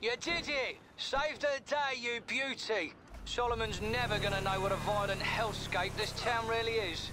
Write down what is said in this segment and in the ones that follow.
You did it! Saved the day, you beauty! Solomon's never gonna know what a violent hellscape this town really is.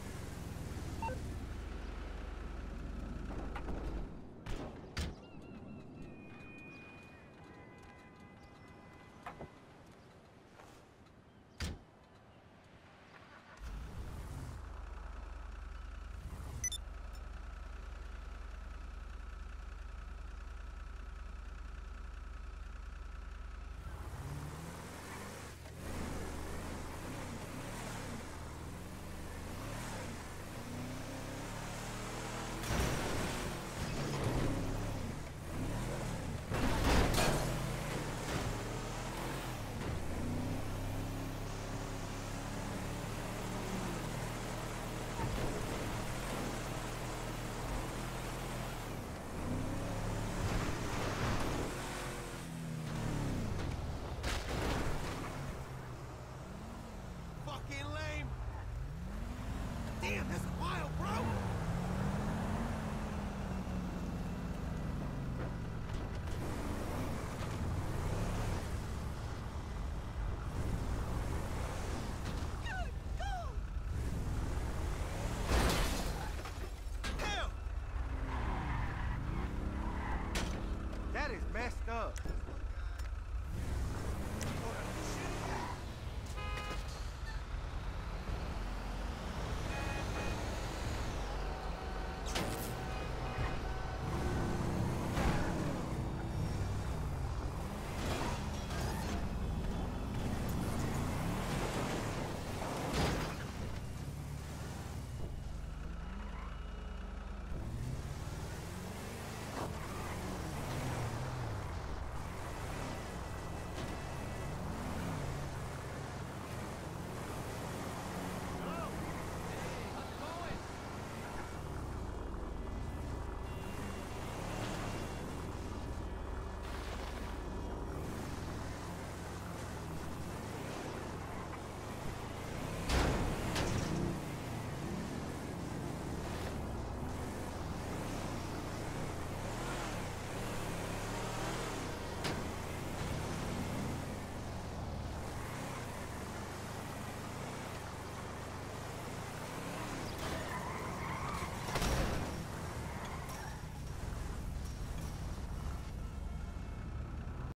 Fucking lame! Damn, that's wild!